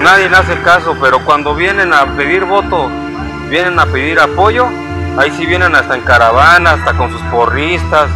Nadie le hace caso, pero cuando vienen a pedir voto, vienen a pedir apoyo, ahí sí vienen hasta en caravana, hasta con sus porristas.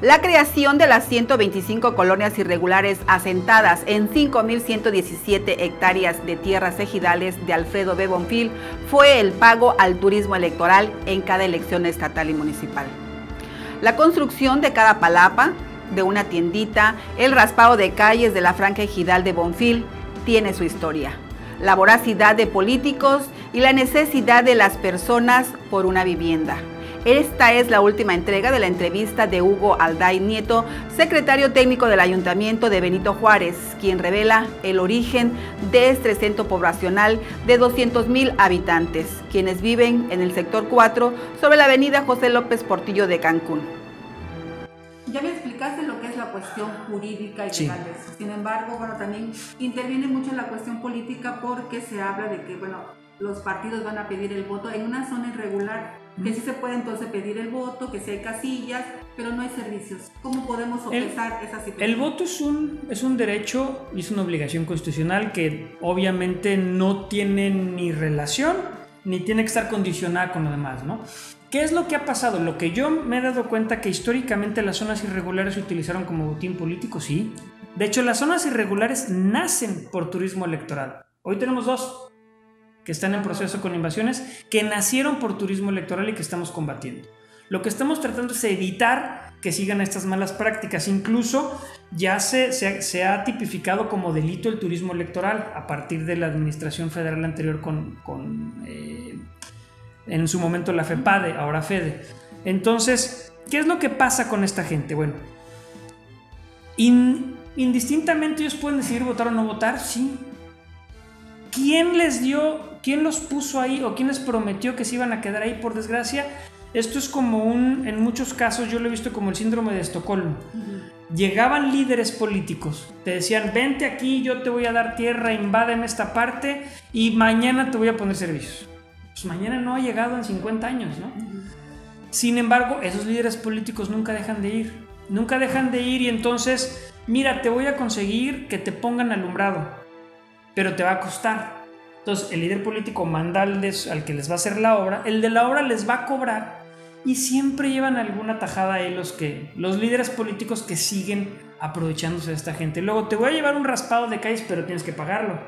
La creación de las 125 colonias irregulares asentadas en 5.117 hectáreas de tierras ejidales de Alfredo B. Bonfil fue el pago al turismo electoral en cada elección estatal y municipal. La construcción de cada palapa, de una tiendita, el raspado de calles de la franja ejidal de Bonfil tiene su historia. La voracidad de políticos y la necesidad de las personas por una vivienda. Esta es la última entrega de la entrevista de Hugo Alday Nieto, secretario técnico del Ayuntamiento de Benito Juárez, quien revela el origen de este centro poblacional de 200 mil habitantes, quienes viven en el sector 4 sobre la avenida José López Portillo de Cancún. Ya me explicaste lo que es la cuestión jurídica y sí. Sin embargo, bueno, también interviene mucho la cuestión política porque se habla de que, bueno, los partidos van a pedir el voto en una zona irregular que sí se puede entonces pedir el voto, que sí hay casillas, pero no hay servicios. ¿Cómo podemos sopesar esa situación? El voto es un, es un derecho y es una obligación constitucional que obviamente no tiene ni relación ni tiene que estar condicionada con lo demás, ¿no? ¿Qué es lo que ha pasado? Lo que yo me he dado cuenta que históricamente las zonas irregulares se utilizaron como botín político, sí. De hecho, las zonas irregulares nacen por turismo electoral. Hoy tenemos dos, que están en proceso con invasiones, que nacieron por turismo electoral y que estamos combatiendo. Lo que estamos tratando es evitar que sigan estas malas prácticas. Incluso ya se, se, ha tipificado como delito el turismo electoral a partir de la administración federal anterior con, con eh, en su momento la FEPADE, ahora FEDE. Entonces, ¿qué es lo que pasa con esta gente? Bueno, indistintamente ellos pueden decidir votar o no votar, sí. ¿Quién les dio ¿Quién los puso ahí o quién les prometió que se iban a quedar ahí? Por desgracia, esto es como un, en muchos casos yo lo he visto como el síndrome de Estocolmo. Llegaban líderes políticos, te decían, vente aquí, yo te voy a dar tierra, invádeme esta parte y mañana te voy a poner servicios. Pues mañana no ha llegado en 50 años, ¿no? Sin embargo, esos líderes políticos nunca dejan de ir. Nunca dejan de ir y entonces, mira, te voy a conseguir que te pongan alumbrado, pero te va a costar entonces el líder político manda al, al, que les va a hacer la obra, el de la obra les va a cobrar y siempre llevan alguna tajada ahí los, que, los líderes políticos que siguen aprovechándose de esta gente. Luego te voy a llevar un raspado de calles, pero tienes que pagarlo.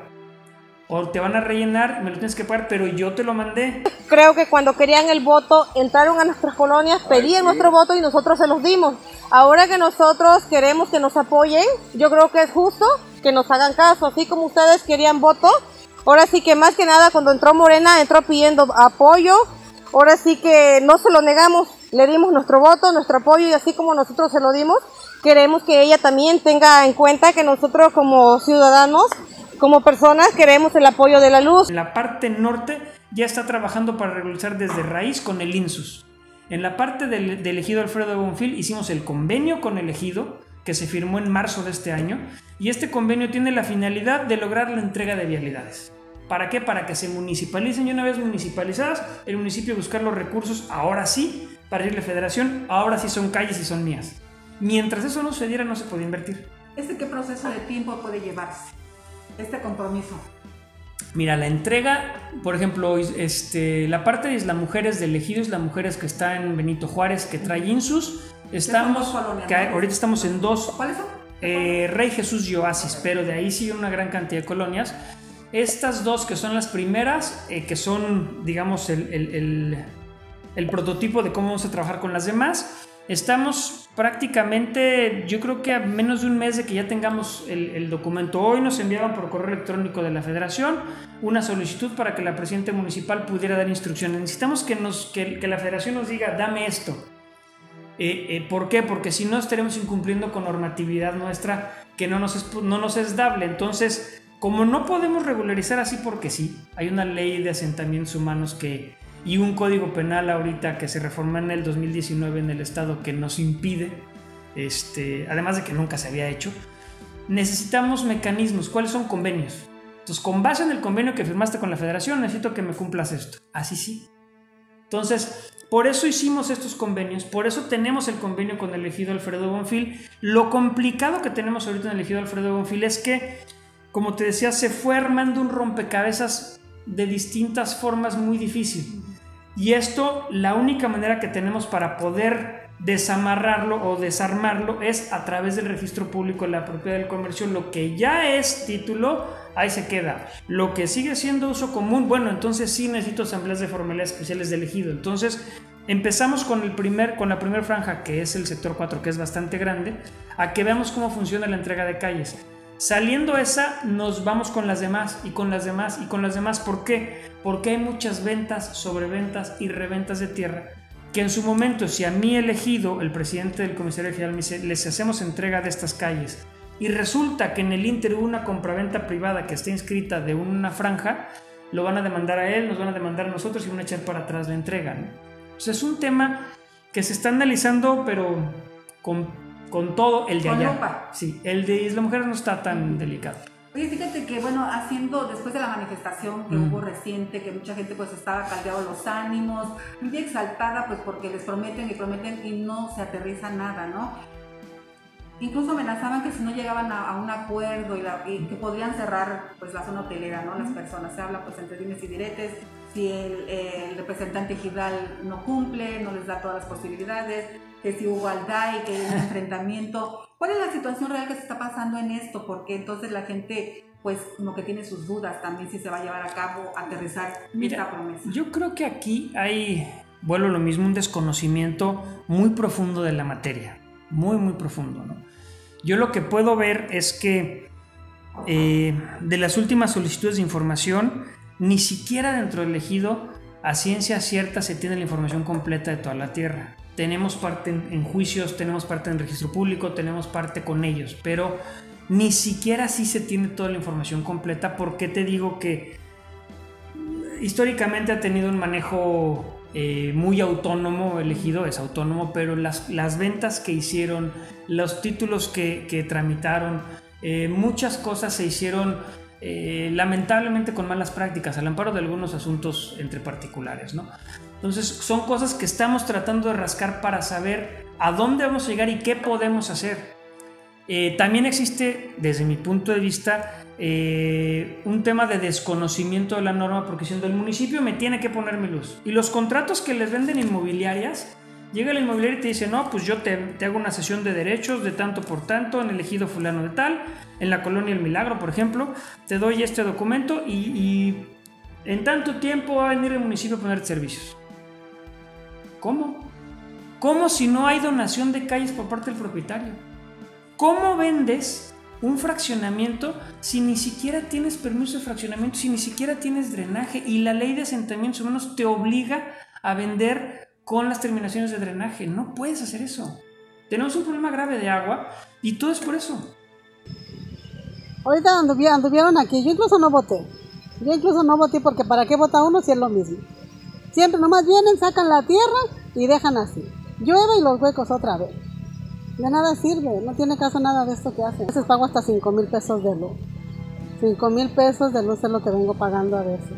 O te van a rellenar, me lo tienes que pagar, pero yo te lo mandé. Creo que cuando querían el voto, entraron a nuestras colonias, pedían nuestro voto y nosotros se los dimos. Ahora que nosotros queremos que nos apoyen, yo creo que es justo que nos hagan caso. Así como ustedes querían voto, Ahora sí que más que nada cuando entró Morena entró pidiendo apoyo. Ahora sí que no se lo negamos, le dimos nuestro voto, nuestro apoyo y así como nosotros se lo dimos, queremos que ella también tenga en cuenta que nosotros como ciudadanos, como personas, queremos el apoyo de la luz. La parte norte ya está trabajando para regularizar desde raíz con el INSUS. En la parte del, del ejido Alfredo de Bonfil hicimos el convenio con el ejido que se firmó en marzo de este año y este convenio tiene la finalidad de lograr la entrega de vialidades. ¿Para qué? Para que se municipalicen y una vez municipalizadas, el municipio buscar los recursos, ahora sí, para irle a federación, ahora sí son calles y son mías. Mientras eso no sucediera, no se puede invertir. ¿Este qué proceso de tiempo puede llevarse? Este compromiso. Mira, la entrega, por ejemplo, este, la parte de las mujeres de elegidos, las mujeres que están en Benito Juárez, que trae Insus, estamos, ahorita estamos en dos. ¿Cuáles son? Eh, Rey Jesús y Oasis, pero de ahí sigue una gran cantidad de colonias. Estas dos que son las primeras, eh, que son, digamos, el, prototipo de cómo vamos a trabajar con las demás, estamos prácticamente, yo creo que a menos de un mes de que ya tengamos el, documento. Hoy nos enviaban por correo electrónico de la federación una solicitud para que la presidenta municipal pudiera dar instrucciones. Necesitamos que, nos, que, la federación nos diga, dame esto. Eh, eh, ¿Por qué? Porque si no estaremos incumpliendo con normatividad nuestra que no nos no nos es dable. Entonces, como no podemos regularizar así porque sí, hay una ley de asentamientos humanos que y un código penal ahorita que se reformó en el 2019 en el estado que nos impide, este, además de que nunca se había hecho, necesitamos mecanismos. ¿Cuáles son convenios? Entonces, con base en el convenio que firmaste con la federación, necesito que me cumplas esto. Así sí. Entonces, por eso hicimos estos convenios, por eso tenemos el convenio con el ejido Alfredo Bonfil. Lo complicado que tenemos ahorita en el ejido Alfredo Bonfil es que como te decía, se fue armando un rompecabezas de distintas formas muy difícil. Y esto, la única manera que tenemos para poder desamarrarlo o desarmarlo es a través del registro público de la propiedad del comercio. Lo que ya es título, ahí se queda. Lo que sigue siendo uso común, bueno, entonces sí necesito asambleas de formalidades especiales de elegido. Entonces, empezamos con, el primer, con la primera franja, que es el sector 4, que es bastante grande, a que veamos cómo funciona la entrega de calles. Saliendo esa, nos vamos con las demás y con las demás y con las demás. ¿Por qué? Porque hay muchas ventas, sobreventas y reventas de tierra que en su momento, si a mí elegido, el presidente del comisario general me dice, les hacemos entrega de estas calles, y resulta que en el Inter hubo una compraventa privada que está inscrita de una franja, lo van a demandar a él, nos van a demandar a nosotros y van a echar para atrás la entrega. O sea, es un tema que se está analizando, pero con con todo el de con allá. lupa. Sí, el de Isla Mujer no está tan delicado. Oye, fíjate que, bueno, haciendo, después de la manifestación que Mm. hubo reciente, que mucha gente pues estaba caldeado los ánimos, muy exaltada pues porque les prometen y prometen y no se aterriza nada, ¿no? Incluso amenazaban que si no llegaban a, a un acuerdo y, la- y que podrían cerrar pues la zona hotelera, ¿no? Las personas, se habla pues entre dimes y diretes, si el, el representante Gibral no cumple, no les da todas las posibilidades, que si hubo aldai, que hay un enfrentamiento. ¿Cuál es la situación real que se está pasando en esto? Porque entonces la gente pues como que tiene sus dudas también si se va a llevar a cabo aterrizar Mira, esta promesa. Yo creo que aquí hay, vuelvo lo mismo, un desconocimiento muy profundo de la materia. Muy, muy profundo, ¿no? Yo lo que puedo ver es que eh, de las últimas solicitudes de información, ni siquiera dentro del ejido, a ciencia cierta, se tiene la información completa de toda la tierra. Tenemos parte en, juicios, tenemos parte en registro público, tenemos parte con ellos, pero ni siquiera así se tiene toda la información completa. porque te digo que históricamente ha tenido un manejo eh, muy autónomo, elegido es autónomo, pero las, las ventas que hicieron, los títulos que, que tramitaron, eh, muchas cosas se hicieron eh, lamentablemente con malas prácticas, al amparo de algunos asuntos entre particulares, ¿no? Entonces son cosas que estamos tratando de rascar para saber a dónde vamos a llegar y qué podemos hacer. Eh, también existe, desde mi punto de vista, eh, un tema de desconocimiento de la norma, porque siendo el municipio me tiene que poner mi luz. Y los contratos que les venden inmobiliarias, llega la inmobiliaria y te dice, no, pues yo te, te hago una sesión de derechos de tanto por tanto en el ejido fulano de tal, en la colonia El Milagro, por ejemplo, te doy este documento y, y en tanto tiempo va a venir el municipio a ponerte servicios. ¿Cómo? ¿Cómo si no hay donación de calles por parte del propietario? ¿Cómo vendes un fraccionamiento si ni siquiera tienes permiso de fraccionamiento, si ni siquiera tienes drenaje? Y la ley de asentamientos humanos te obliga a vender con las terminaciones de drenaje. No puedes hacer eso. Tenemos un problema grave de agua y todo es por eso. Ahorita anduvi- anduvieron aquí, yo incluso no voté. Yo incluso no voté porque ¿para qué vota uno si es lo mismo? Siempre nomás vienen, sacan la tierra y dejan así. Llueve y los huecos otra vez. De nada sirve, no tiene caso nada de esto que hacen. A veces pago hasta 5 mil pesos de luz. 5 mil pesos de luz es lo que vengo pagando a veces.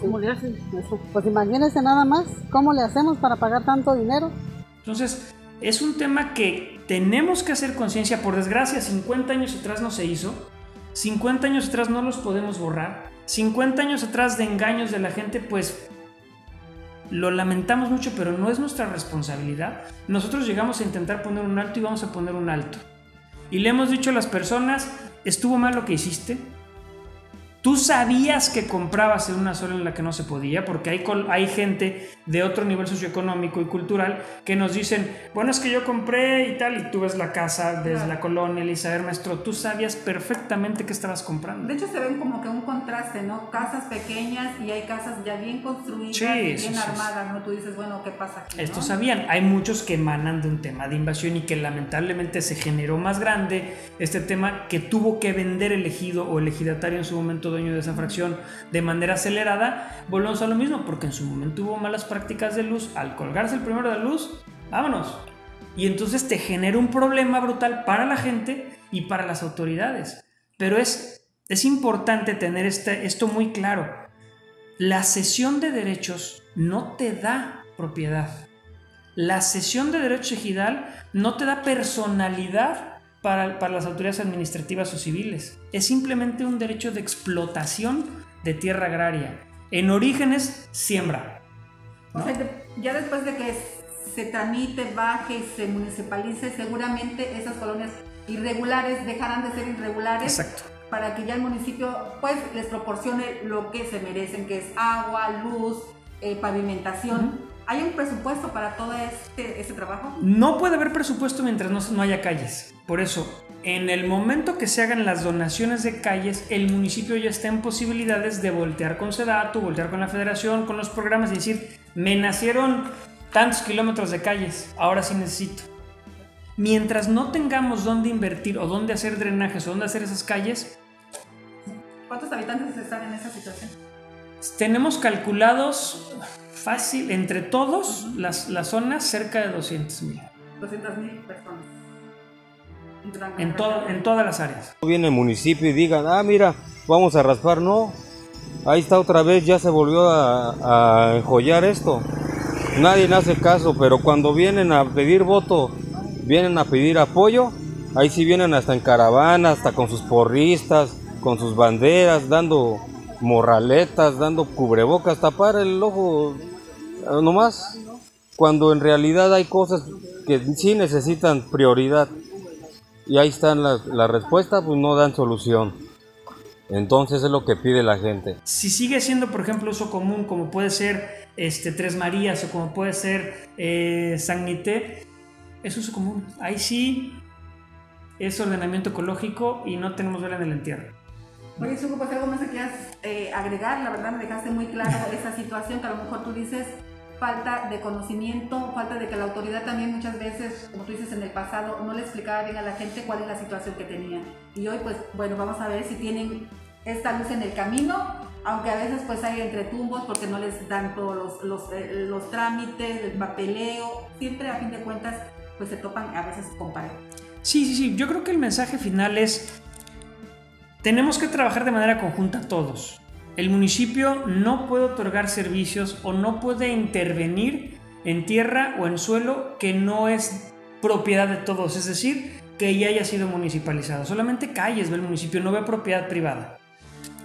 ¿Cómo le hacen? Eso. Pues imagínense nada más, ¿cómo le hacemos para pagar tanto dinero? Entonces, es un tema que tenemos que hacer conciencia. Por desgracia, 50 años atrás no se hizo. 50 años atrás no los podemos borrar. 50 años atrás de engaños de la gente, pues lo lamentamos mucho, pero no es nuestra responsabilidad. Nosotros llegamos a intentar poner un alto y vamos a poner un alto. Y le hemos dicho a las personas, estuvo mal lo que hiciste. Tú sabías que comprabas en una zona en la que no se podía, porque hay, hay gente de otro nivel socioeconómico y cultural que nos dicen, bueno, es que yo compré y tal, y tú ves la casa desde la colonia Elizabeth Maestro, tú sabías perfectamente qué estabas comprando. De hecho se ven como que un contraste, ¿no? Casas pequeñas y hay casas ya bien construidas, Sí, y sí, bien armadas, ¿no? Tú dices, bueno, ¿qué pasa aquí? Esto no? sabían. Hay muchos que emanan de un tema de invasión y que lamentablemente se generó más grande este tema que tuvo que vender el ejido o el ejidatario en su momento dueño de esa fracción de manera acelerada. Volvemos a lo mismo porque en su momento hubo malas prácticas de luz. Al colgarse el primero de luz, vámonos. Y entonces te genera un problema brutal para la gente y para las autoridades. Pero es, es importante tener este, esto muy claro. La cesión de derechos no te da propiedad. La cesión de derecho ejidal no te da personalidad para, para las autoridades administrativas o civiles. Es simplemente un derecho de explotación de tierra agraria. En orígenes, siembra. O sea, ya después de que se tramite, baje y se municipalice, seguramente esas colonias irregulares dejarán de ser irregulares Exacto. para que ya el municipio pues les proporcione lo que se merecen, que es agua, luz, eh, pavimentación. ¿Hay un presupuesto para todo este, este trabajo? No puede haber presupuesto mientras no, no haya calles. Por eso, en el momento que se hagan las donaciones de calles, el municipio ya está en posibilidades de voltear con Sedatu, voltear con la federación, con los programas y decir, me nacieron tantos kilómetros de calles, ahora sí necesito. Mientras no tengamos dónde invertir o dónde hacer drenajes o dónde hacer esas calles, ¿Cuántos habitantes están en esa situación? tenemos calculados fácil, entre todos, las, las zonas cerca de 200 mil. 200 mil personas. En Durango. En, todo- en todas las áreas. Viene el municipio y digan, ah, mira, vamos a raspar, no. Ahí está otra vez, ya se volvió a, a enjollar esto. Nadie le hace caso, pero cuando vienen a pedir voto, vienen a pedir apoyo, ahí sí vienen hasta en caravana, hasta con sus porristas, con sus banderas, dando morraletas, dando cubrebocas, tapar el ojo nomás, cuando en realidad hay cosas que sí necesitan prioridad. Y ahí están las la respuestas, pues no dan solución. Entonces es lo que pide la gente. Si sigue siendo, por ejemplo, uso común, como puede ser este, Tres Marías o como puede ser eh, San Nité, es uso común. Ahí sí es ordenamiento ecológico y no tenemos vela en el entierro. Oye, Suco, pues algo más que quieras eh, agregar, la verdad me dejaste muy claro esa situación que a lo mejor tú dices falta de conocimiento, falta de que la autoridad también muchas veces, como tú dices en el pasado, no le explicaba bien a la gente cuál es la situación que tenían. Y hoy pues bueno, vamos a ver si tienen esta luz en el camino, aunque a veces pues hay entretumbos porque no les dan todos los, los, eh, los trámites, el papeleo, siempre a fin de cuentas pues se topan a veces con pared. Sí, sí, sí. Yo creo que el mensaje final es, tenemos que trabajar de manera conjunta todos. El municipio no puede otorgar servicios o no puede intervenir en tierra o en suelo que no es propiedad de todos, es decir, que ya haya sido municipalizado. Solamente calles ve el municipio, no ve propiedad privada.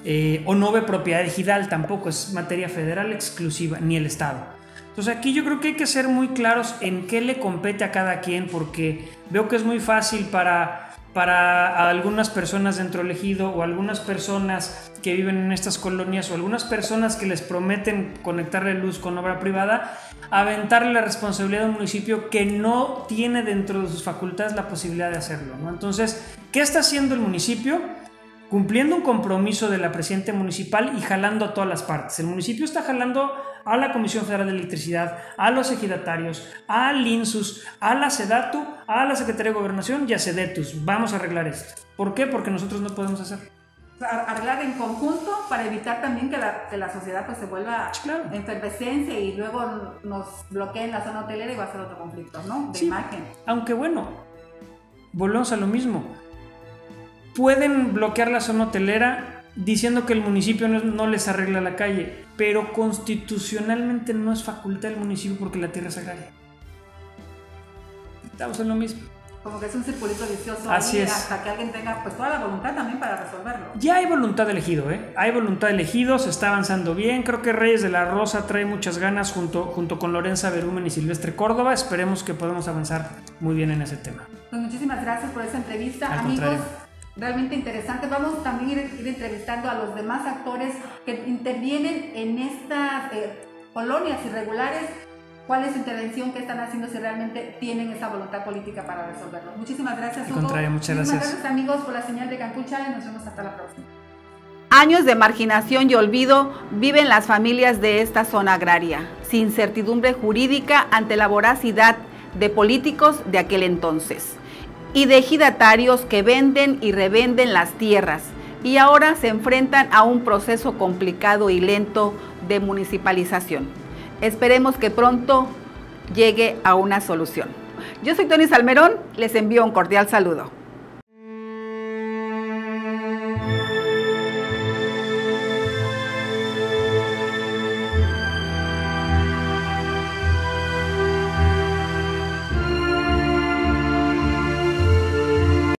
Eh, o no ve propiedad ejidal tampoco, es materia federal exclusiva, ni el Estado. Entonces aquí yo creo que hay que ser muy claros en qué le compete a cada quien, porque veo que es muy fácil para, para algunas personas dentro del ejido o algunas personas que viven en estas colonias o algunas personas que les prometen conectarle luz con obra privada, aventarle la responsabilidad a un municipio que no tiene dentro de sus facultades la posibilidad de hacerlo. ¿no? Entonces, ¿qué está haciendo el municipio? cumpliendo un compromiso de la presidenta municipal y jalando a todas las partes. El municipio está jalando a la Comisión Federal de Electricidad, a los ejidatarios, al INSUS, a la SEDATU, a la Secretaría de Gobernación y a SEDETUS. Vamos a arreglar esto. ¿Por qué? Porque nosotros no podemos hacer. Arreglar en conjunto para evitar también que la, que la sociedad pues se vuelva claro. y luego nos bloqueen la zona hotelera y va a ser otro conflicto, ¿no? De Sí. imagen. Aunque bueno, volvemos a lo mismo. Pueden bloquear la zona hotelera diciendo que el municipio no, no les arregla la calle, pero constitucionalmente no es facultad del municipio porque la tierra es agraria. Estamos en lo mismo. Como que es un circulito vicioso Así es. hasta que alguien tenga pues toda la voluntad también para resolverlo. Ya hay voluntad de elegido, ¿eh? Hay voluntad de elegido, se está avanzando bien. Creo que Reyes de la Rosa trae muchas ganas junto, junto con Lorenza Berumen y Silvestre Córdoba. Esperemos que podamos avanzar muy bien en ese tema. Pues muchísimas gracias por esa entrevista, Al amigos. contrario. Realmente interesante. Vamos también a ir, ir entrevistando a los demás actores que intervienen en estas eh, colonias irregulares. ¿Cuál es su intervención? ¿Qué están haciendo? Si realmente tienen esa voluntad política para resolverlo. Muchísimas gracias, Hugo. muchas Muchísimas gracias. amigos, por la señal de Cancún Channel. Nos vemos hasta la próxima. Años de marginación y olvido viven las familias de esta zona agraria, sin certidumbre jurídica ante la voracidad de políticos de aquel entonces y de ejidatarios que venden y revenden las tierras y ahora se enfrentan a un proceso complicado y lento de municipalización. Esperemos que pronto llegue a una solución. Yo soy Tony Salmerón, les envío un cordial saludo.